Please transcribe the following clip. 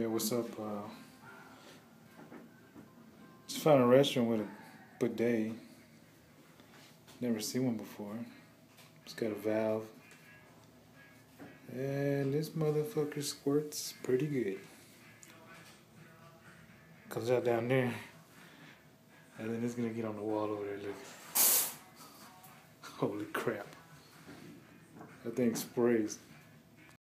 Yeah, what's up? Uh, just found a restaurant with a bidet. Never seen one before. It's got a valve. And this motherfucker squirts pretty good. Comes out down there. And then it's gonna get on the wall over there. Look. Holy crap. That thing sprays.